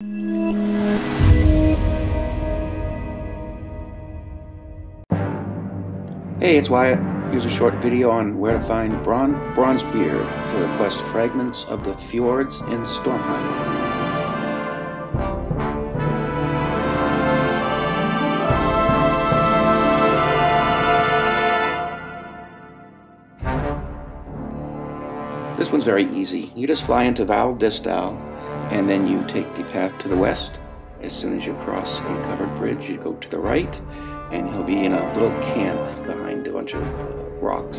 Hey, it's Wyatt. Here's a short video on where to find Brann Bronzebeard for the quest Fragments of the Fjords in Stormheim. This one's very easy. You just fly into Valdisdall, and then you take the path to the west. As soon as you cross a covered bridge, you go to the right, and he'll be in a little camp behind a bunch of uh, rocks.